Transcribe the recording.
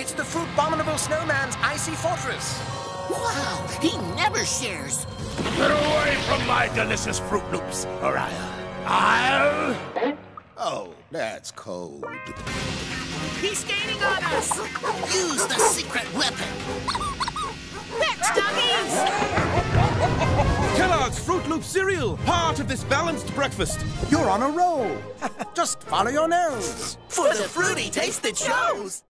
It's the Frootbominable Snowman's icy fortress. Wow, he never shares. Get away from my delicious Froot Loops, or I'll... I'll... Oh, that's cold. He's gaining on us. Use the secret weapon. Fetch, doggies! Kellogg's Froot Loop cereal, part of this balanced breakfast. You're on a roll. Just follow your nose. For the fruity taste that shows.